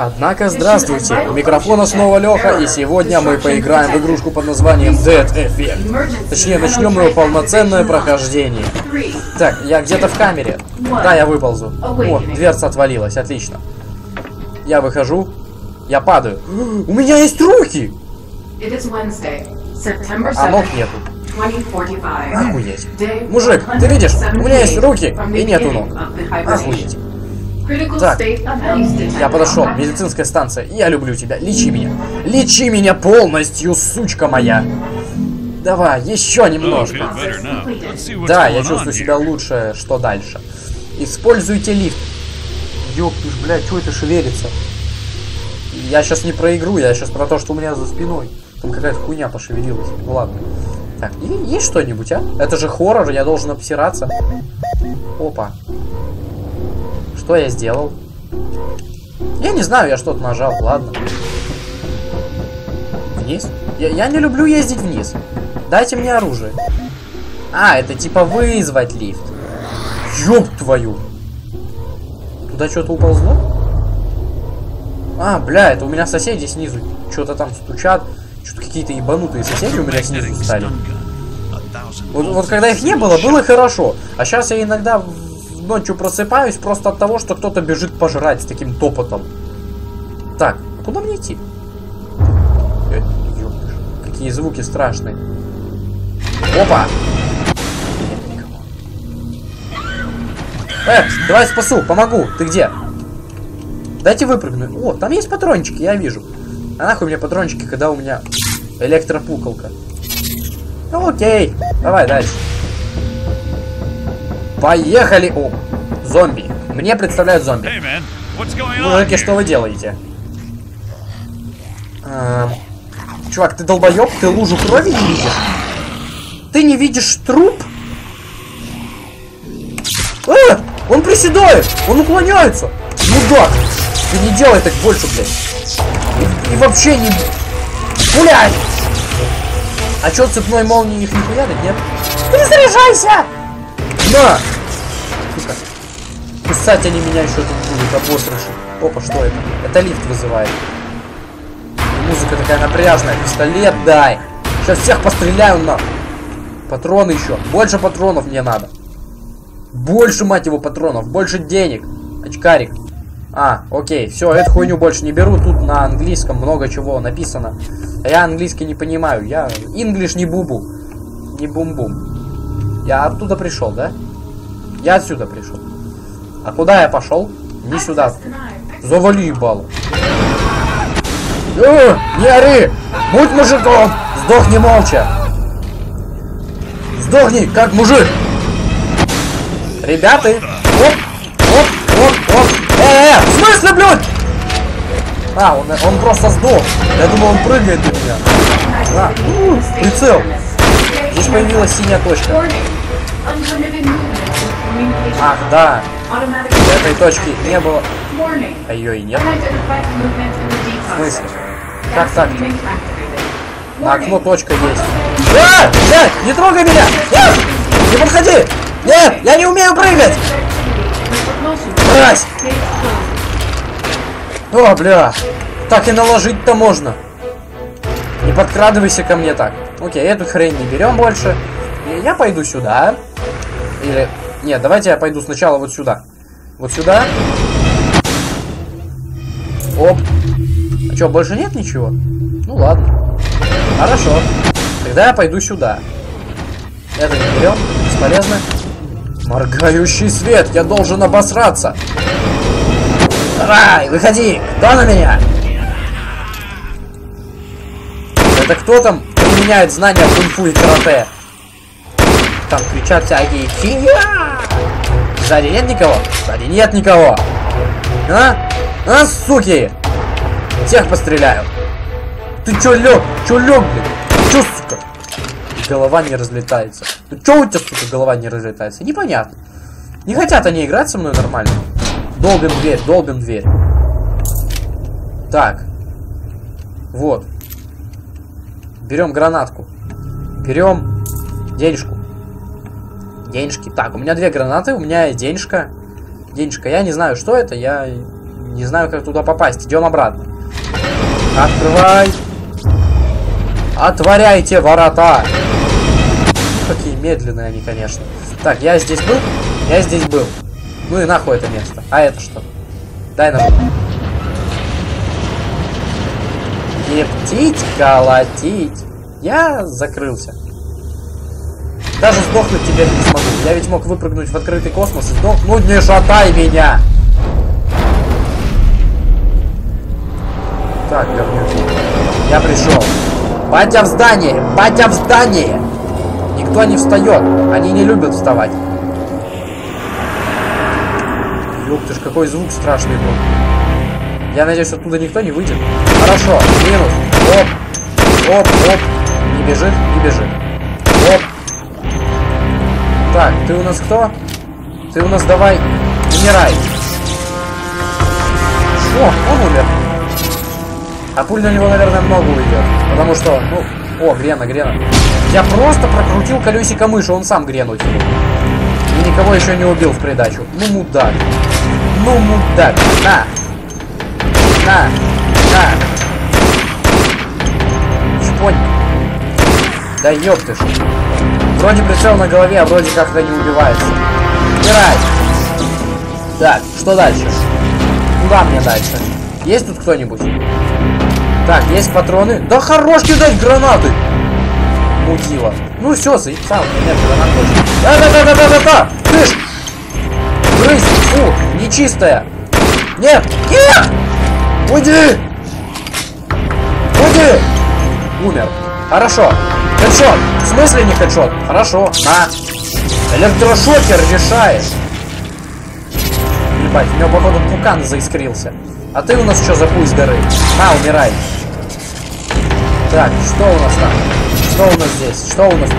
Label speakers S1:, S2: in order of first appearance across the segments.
S1: Однако, здравствуйте, у микрофона снова Леха, и сегодня мы поиграем в игрушку под названием Dead Effect. Точнее, начнем его полноценное прохождение. Так, я где-то в камере. Да, я выползу. О, дверца отвалилась, отлично. Я выхожу, я падаю. У меня есть руки! А ног нету. Охуеть. Мужик, ты видишь, у меня есть руки и нету ног. Охуеть. Так, я подошел, медицинская станция. Я люблю тебя, лечи меня. Лечи меня полностью, сучка моя. Давай, еще немножко. Да, я чувствую себя лучше, что дальше. Используйте лифт. Ёптыш, блядь, что это шевелится? Я сейчас не про игру, я сейчас про то, что у меня за спиной. Там какая-то хуйня пошевелилась. Ну ладно. Так, есть что-нибудь, а? Это же хоррор, я должен обсираться. Опа. Что я сделал? Я не знаю, я что-то нажал, ладно. Вниз? Я, я не люблю ездить вниз. Дайте мне оружие. А, это типа вызвать лифт. Ёб твою. Туда что-то уползло? А, бля, это у меня соседи снизу что-то там стучат. Что-то какие-то ебанутые соседи у меня снизу стали. Вот, вот когда их не было, было хорошо. А сейчас я иногда ночью просыпаюсь просто от того, что кто-то бежит пожрать с таким топотом. Так, а куда мне идти? Э, какие звуки страшные. Опа! Э, давай спасу, помогу. Ты где? Дайте выпрыгну. О, там есть патрончики, я вижу. А нахуй мне патрончики, когда у меня электропуколка. Ну окей, давай дальше. Поехали! О, зомби. Мне представляют зомби. Мужики, что вы делаете? Эм, чувак, ты долбоеб? Ты лужу крови не видишь? Ты не видишь труп? Э, он приседает! Он уклоняется! Мудак! Ты не делай так больше, блядь! И, и вообще не... Блядь! А чё, цепной молнии их не хуярит, нет? Перезаряжайся! На! Сука. Кусать они меня еще тут будут, обосрыши. Опа, что это? Это лифт вызывает. Музыка такая напряжная. Пистолет дай. Сейчас всех постреляю на. Патроны еще. Больше патронов мне надо. Больше, мать его, патронов. Больше денег. Очкарик. А, окей, все, эту хуйню больше не беру. Тут на английском много чего написано. А я английский не понимаю. Я English не бубу. Не бум-бум. Я оттуда пришел, да? Я отсюда пришел. А куда я пошел? Не сюда. Завали ебало. Э, не ори! Будь мужиком! Сдохни молча! Сдохни, как мужик! Ребята! Оп! Оп! Оп! Оп! Э, э! В смысле, блядь? А, он, он просто сдох. Я думал, он прыгает на меня. А, прицел. Здесь появилась синяя точка. Ах, да. Этой точки не было. А ее и нет. В смысле? Как так? -то? На окно точка есть. А! Нет! Не трогай меня! Нет! Не подходи! Нет! Я не умею прыгать! Брась! О, бля! Так и наложить-то можно. Не подкрадывайся ко мне так. Окей, эту хрень не берем больше. И я пойду сюда. Или... Нет, давайте я пойду сначала вот сюда. Вот сюда. Оп. А что, больше нет ничего? Ну ладно. Хорошо. Тогда я пойду сюда. Это не берем. Бесполезно. Моргающий свет. Я должен обосраться. Давай, выходи. Кто на меня? Это кто там применяет знания кунг-фу и карате? Там кричат всякие фига! Сзади нет никого? Сзади нет никого! А? А, суки! Всех постреляю! Ты чё лег? Чё лег, блин? Чё, сука? Голова не разлетается. Ну чё у тебя, сука, голова не разлетается? Непонятно. Не хотят они играть со мной нормально. Долбим дверь, долбим дверь. Так. Вот. Берем гранатку. Берем денежку. Денежки. Так, у меня две гранаты, у меня денежка. Денежка. Я не знаю, что это, я Не знаю, как туда попасть. Идем обратно. Открывай. Отворяйте ворота. Какие медленные они, конечно. Так, я здесь был? Я здесь был. Ну и нахуй это место. А это что? Дай нам. Ептить, колотить. Я закрылся. Даже сдохнуть теперь не смогу. Я ведь мог выпрыгнуть в открытый космос и сдох. Ну не шатай меня! Так, говнюки. Я пришел. Батя в здании! Батя в здании! Никто не встает. Они не любят вставать. Ёб ты ж, какой звук страшный был. Я надеюсь, оттуда никто не выйдет. Хорошо, минус. Оп. Оп, оп. Не бежит, не бежит. Оп. Так, ты у нас кто? Ты у нас давай умирай. О, он умер. А пуль на него, наверное, много уйдет. Потому что, ну... О, Грена, Грена. Я просто прокрутил колесико мыши, он сам Грену тянул. И никого еще не убил в придачу. Ну, мудак. Ну, мудак. На. На. На. Чпонь. Да ёб ты ж. Вроде прицел на голове, а вроде как-то не убивается. Убирай. Так, что дальше? Куда мне дальше? Есть тут кто-нибудь? Так, есть патроны. Да хорош кидать гранаты! Мудила. Ну все, заебал. Нет, гранат больше. Да-да-да-да-да-да! Ты ж! Брысь! Фу! Нечистая! Нет! Нет! Уйди! Уйди! Умер. Хорошо. Хедшот! В смысле не хедшот? Хорошо. На. Электрошокер решает. Ебать, у него, походу, пукан заискрился. А ты у нас что за хуй с горы? На, умирай. Так, что у нас там? Что у нас здесь? Что у нас тут?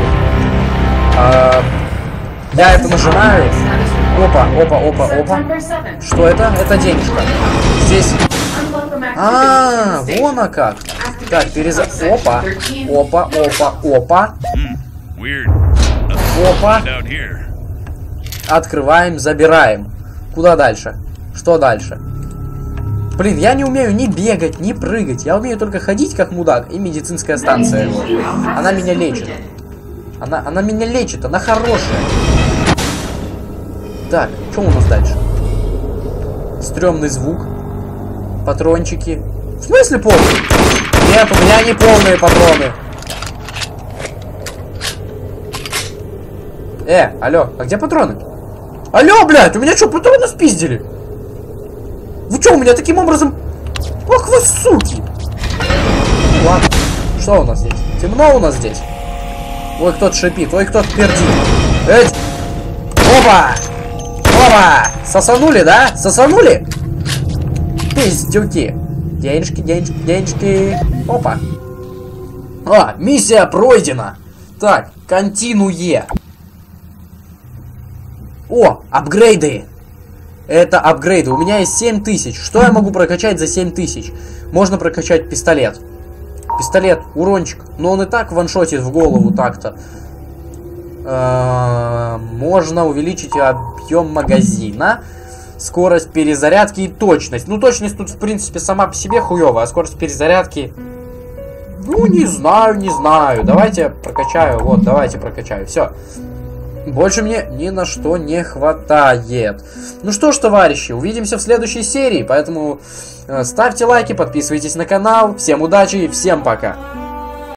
S1: А, я это нажимаю. Опа, опа, опа, опа. Что это? Это денежка. Здесь... А, вон а как. Так, переза... Опа, опа, опа, опа. Опа. Открываем, забираем. Куда дальше? Что дальше? Блин, я не умею ни бегать, ни прыгать. Я умею только ходить, как мудак, и медицинская станция. Она меня лечит. Она, она меня лечит, она хорошая. Так, что у нас дальше? Стрёмный звук. Патрончики. В смысле полный? Нет, у меня не полные патроны. Э, алло, а где патроны? Алло, блядь, у меня что, патроны спиздили? Вы что, у меня таким образом... Ох вы суки! Ладно, что у нас здесь? Темно у нас здесь. Ой, кто-то шипит, ой, кто-то пердит. Эть! Опа! Опа! Сосанули, да? Сосанули? Пиздюки. Денежки, денежки, денежки. Опа. А, миссия пройдена. Так, континуе. О, апгрейды. Это апгрейды. У меня есть 7000. Что я могу прокачать за 7000? Можно прокачать пистолет. Пистолет, урончик. Но он и так ваншотит в голову так-то. Э, можно увеличить объем магазина, скорость перезарядки и точность. Ну, точность тут, в принципе, сама по себе хуевая, а скорость перезарядки... Ну, не знаю, не знаю. Давайте прокачаю. Вот, давайте прокачаю. Все. Больше мне ни на что не хватает. Ну что ж, товарищи, увидимся в следующей серии, поэтому э, ставьте лайки, подписывайтесь на канал. Всем удачи и всем пока.